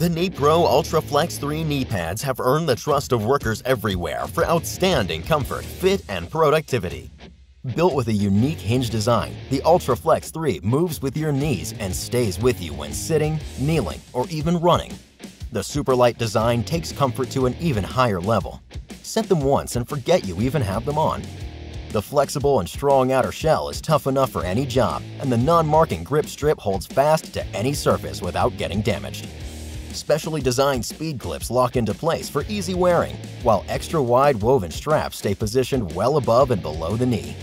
The Knee Pro Ultra Flex 3 knee pads have earned the trust of workers everywhere for outstanding comfort, fit, and productivity. Built with a unique hinge design, the Ultra Flex 3 moves with your knees and stays with you when sitting, kneeling, or even running. The superlight design takes comfort to an even higher level. Set them once and forget you even have them on. The flexible and strong outer shell is tough enough for any job, and the non-marking grip strip holds fast to any surface without getting damaged. Specially designed speed clips lock into place for easy wearing, while extra-wide woven straps stay positioned well above and below the knee.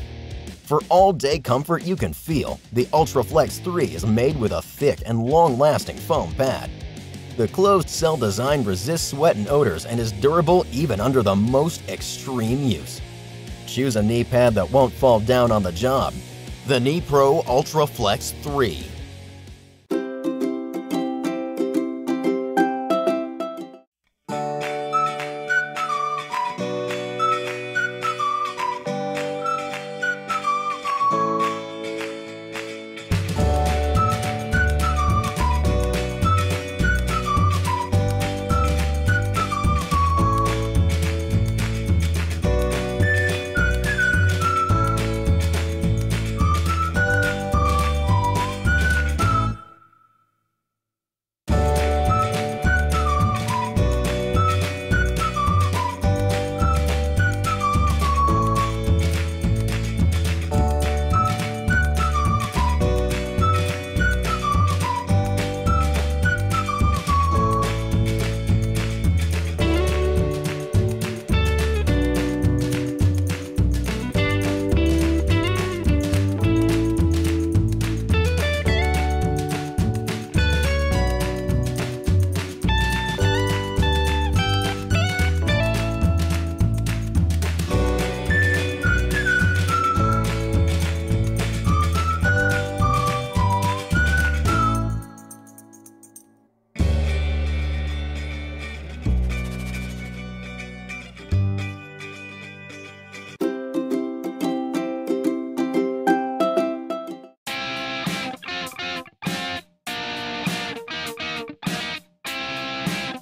For all-day comfort you can feel, the UltraFlex 3 is made with a thick and long-lasting foam pad. The closed cell design resists sweat and odors and is durable even under the most extreme use. Choose a knee pad that won't fall down on the job. The Knee Pro UltraFlex 3.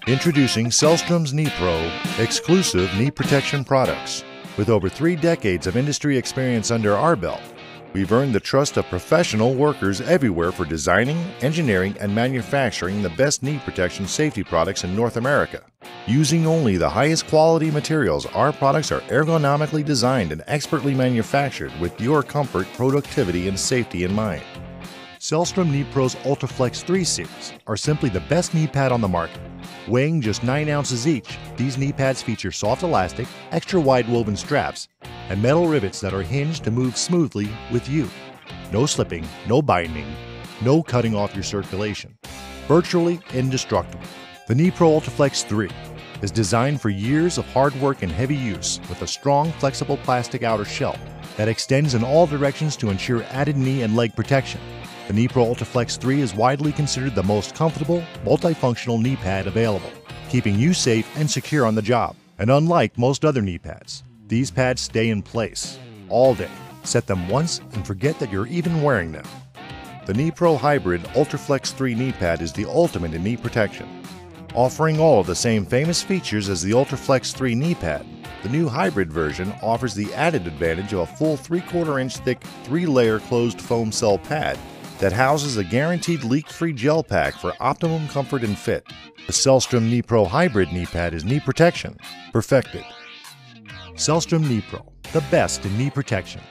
Introducing Sellstrom's Knee Pro exclusive knee protection products. With over three decades of industry experience under our belt, we've earned the trust of professional workers everywhere for designing, engineering, and manufacturing the best knee protection safety products in North America. Using only the highest quality materials, our products are ergonomically designed and expertly manufactured with your comfort, productivity, and safety in mind. Sellstrom Knee Pro's UltraFlex 3 series are simply the best knee pad on the market. Weighing just 9 ounces each, these knee pads feature soft elastic, extra wide woven straps, and metal rivets that are hinged to move smoothly with you. No slipping, no binding, no cutting off your circulation. Virtually indestructible. The Knee Pro UltraFlex 3 is designed for years of hard work and heavy use with a strong, flexible plastic outer shell that extends in all directions to ensure added knee and leg protection. The Knee Pro UltraFlex 3 is widely considered the most comfortable, multifunctional knee pad available, keeping you safe and secure on the job. And unlike most other knee pads, these pads stay in place all day. Set them once and forget that you're even wearing them. The Knee Hybrid UltraFlex 3 knee pad is the ultimate in knee protection. Offering all of the same famous features as the UltraFlex 3 knee pad, the new hybrid version offers the added advantage of a full 3 4 inch thick, 3 layer closed foam cell pad that houses a guaranteed leak-free gel pack for optimum comfort and fit. The Sellstrom Knee Pro Hybrid knee pad is knee protection, perfected. Sellstrom Knee the best in knee protection.